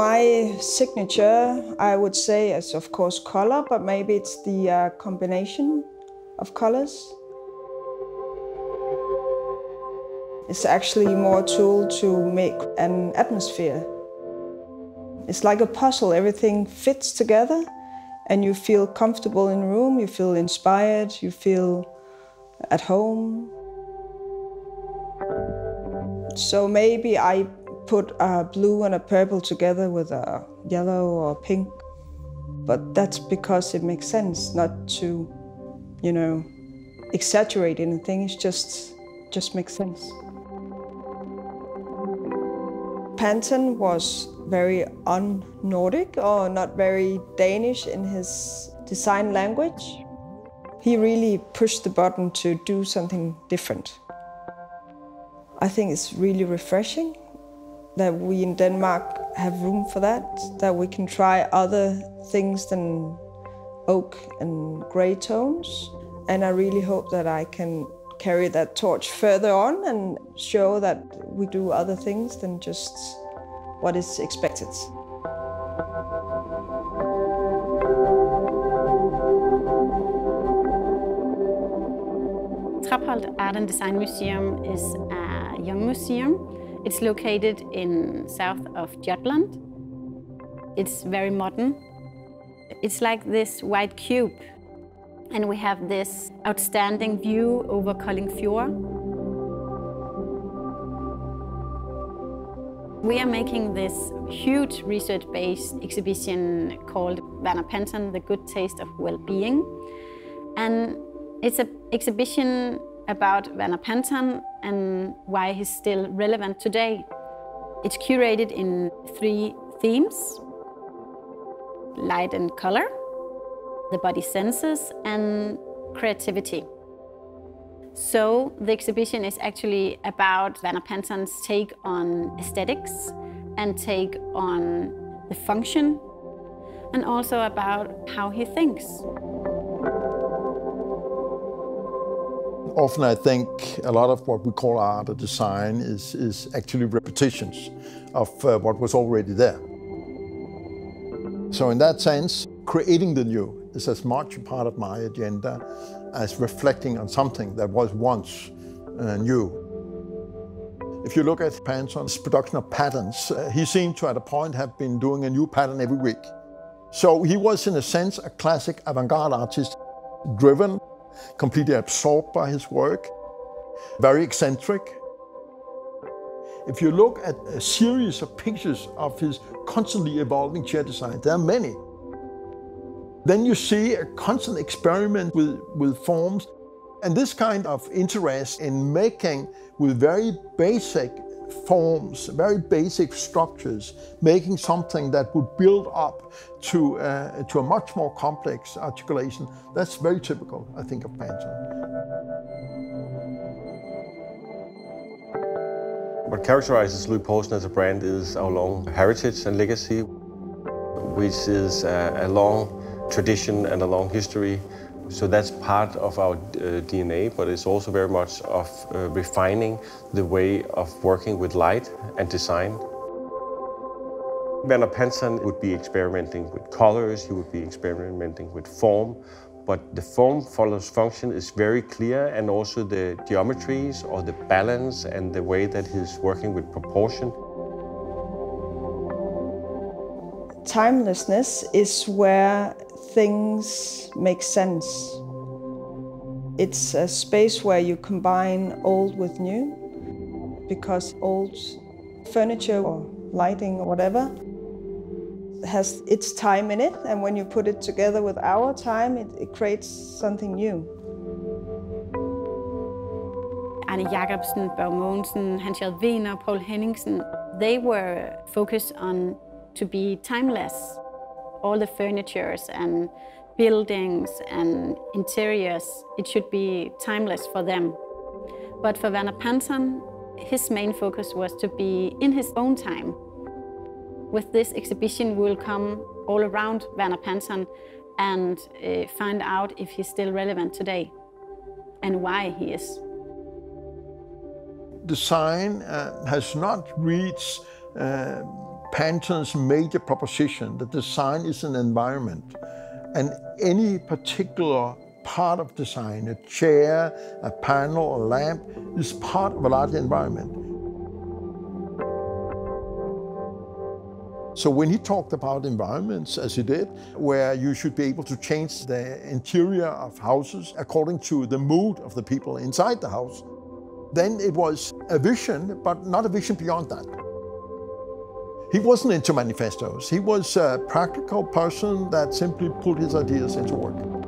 my signature, I would say, is of course color, but maybe it's the uh, combination of colors. It's actually more a tool to make an atmosphere. It's like a puzzle, everything fits together and you feel comfortable in room, you feel inspired, you feel at home. So maybe I put a blue and a purple together with a yellow or pink, but that's because it makes sense, not to, you know, exaggerate anything. It just just makes sense. Panton was very un-Nordic or not very Danish in his design language. He really pushed the button to do something different. I think it's really refreshing that we in Denmark have room for that, that we can try other things than oak and grey tones. And I really hope that I can carry that torch further on and show that we do other things than just what is expected. Trapholt er Art and Design Museum is a young museum. It's located in south of Jutland. It's very modern. It's like this white cube and we have this outstanding view over Kolding Fjord. We are making this huge research-based exhibition called Verner Panton, The Good Taste of Well-Being. And it's an exhibition about Verner Panton and why he's still relevant today. It's curated in three themes, light and color, the body senses and creativity. So the exhibition is actually about Verner Panton's take on aesthetics and take on the function and also about how he thinks. Often I think a lot of what we call art or design is, is actually repetitions of uh, what was already there. So in that sense, creating the new is as much a part of my agenda as reflecting on something that was once uh, new. If you look at Panton's production of patterns, uh, he seemed to at a point have been doing a new pattern every week. So he was in a sense a classic avant-garde artist, driven, completely absorbed by his work, very eccentric. If you look at a series of pictures of his constantly evolving chair design, there are many. Then you see a constant experiment with, with forms. And this kind of interest in making with very basic forms, very basic structures, making something that would build up to, uh, to a much more complex articulation, that's very typical, I think, of Panton. What characterizes Louis Poulsen as a brand is our long heritage and legacy, which is a, a long tradition and a long history. So that's part of our uh, DNA, but it's also very much of uh, refining the way of working with light and design. Verner Panton would be experimenting with colors, he would be experimenting with form, but the form follows function is very clear and also the geometries or the balance and the way that he's working with proportion. Timelessness is where things make sense. It's a space where you combine old with new because old furniture or lighting or whatever has its time in it and when you put it together with our time it, it creates something new. Arne Jacobsen, Børge Mogensen, Hans-Jørgen Wegner, Poul Henningsen, they were focused on to be timeless all the furnitures and buildings and interiors, it should be timeless for them. But for Verner Panton, his main focus was to be in his own time. With this exhibition, we'll come all around Verner Panton and uh, find out if he's still relevant today and why he is. Design uh, has not reached uh, Panton's major proposition that design is an environment and any particular part of design, a chair, a panel, a lamp, is part of a larger environment. So when he talked about environments, as he did, where you should be able to change the interior of houses according to the mood of the people inside the house, then it was a vision, but not a vision beyond that. He wasn't into manifestos. He was a practical person that simply put his ideas into work.